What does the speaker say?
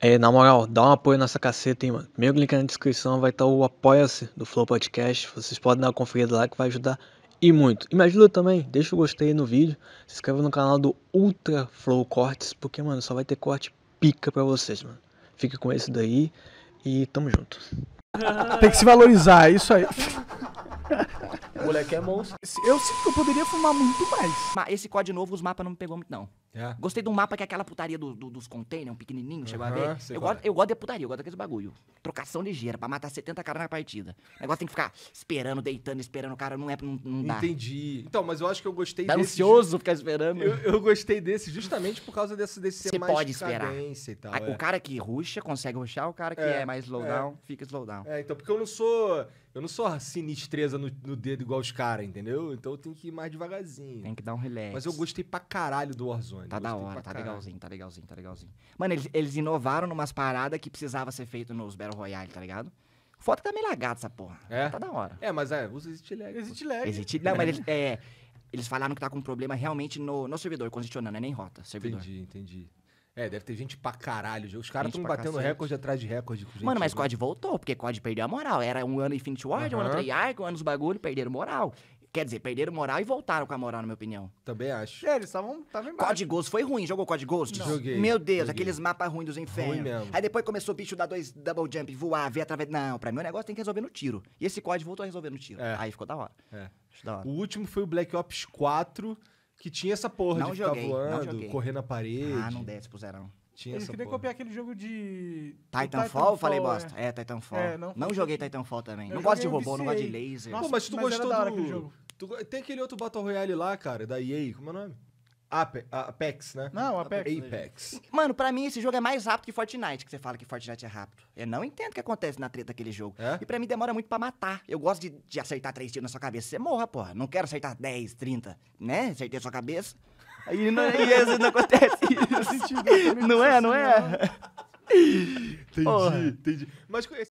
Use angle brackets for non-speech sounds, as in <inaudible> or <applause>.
É, na moral, dá um apoio nessa caceta, hein, mano. Primeiro link na descrição vai estar o Apoia-se do Flow Podcast. Vocês podem dar uma conferida lá que vai ajudar e muito. E me ajuda também, deixa o gostei no vídeo, se inscreva no canal do Ultra Flow Cortes, porque, mano, só vai ter corte pica pra vocês, mano. Fica com esse daí e tamo junto. Tem que se valorizar, é isso aí. <laughs> O moleque é monstro. Eu sinto que eu poderia fumar muito mais. Ma- Esse COD novo, os mapas não me pegou muito, não. É. Gostei do mapa que é aquela putaria do- do- dos containers, um pequenininho, chegou a Aham, ver? Eu gosto, é. eu gosto de putaria, eu gosto daqueles bagulho. Trocação ligeira, pra matar 70 caras na partida. O negócio tem que ficar esperando, deitando, esperando o cara, não é, não, não dá. Entendi. Então, mas eu acho que eu gostei Tá desse. ansioso ficar esperando. Eu, eu gostei desse justamente por causa desse, desse ser Você mais pode esperar. e tal. Ah, é. O cara que rusha consegue rushar, o cara que É, é, mais slowdown fica slowdown. É, então, porque eu não sou. Eu não sou sinistreza no, no dedo igual os caras, entendeu? Então eu tenho que ir mais devagarzinho. Tem que dar um relax. Mas eu gostei pra caralho do Warzone. Tá da hora, tá legalzinho, tá legalzinho, tá legalzinho. Mano, eles, eles inovaram numas paradas que precisava ser feito nos Battle Royale, tá ligado? Foto tá meio lagado essa porra. É? Tá da hora. É, mas é, usa existe lag. Existe lag. Existe, não, mas eles, é, eles falaram que tá com um problema realmente no, no servidor, congestionando, não é nem rota, servidor. Entendi, entendi. É, deve ter gente pra caralho. Os caras estão batendo cacete. recorde atrás de recorde. com gente Mano, mas jogando. COD voltou, porque COD perdeu a moral. Era um ano Infinity Ward, um ano. Treyarch, um ano os bagulho, perderam moral. Quer dizer, perderam moral e voltaram com a moral, na minha opinião. Também acho. É, eles estavam embaixo. Ghost foi ruim, jogou COD Ghost? Não. Joguei, Meu Deus, joguei. aqueles mapas ruins dos infernos. mesmo. Aí depois começou o bicho dar dois double jump, voar, ver através. Não, pra mim o negócio tem que resolver no tiro. E esse COD voltou a resolver no tiro. É. Aí ficou da hora. É. Da hora. O último foi o Black Ops 4, que tinha essa porra Não de ficar joguei, não voando, correr na parede. Ah, não desce pro zerão. Tinha Eles queriam porra. copiar aquele jogo de. Titanfall, do falei é. bosta. É, Titanfall. É, não não joguei Titanfall também. Eu não gosto de robô, não gosto de laser. Nossa, Pô, mas tu mas era gostou da hora do... aquele jogo. Tu- Tem aquele outro Battle Royale lá, cara, da EA, como é o nome? Ape- Apex, né? Não, Apex. Apex. Mano, pra mim esse jogo é mais rápido que Fortnite, que você fala que Fortnite é rápido. Eu não entendo o que acontece na treta daquele jogo. É? E pra mim demora muito pra matar. Eu gosto de, de acertar três tiros na sua cabeça. Você morra, porra. Não quero acertar 10, 30, né? Acertei a sua cabeça. Aí não, e <laughs> vezes não acontece isso. Não é, não é? <laughs> Entendi, entendi. Mas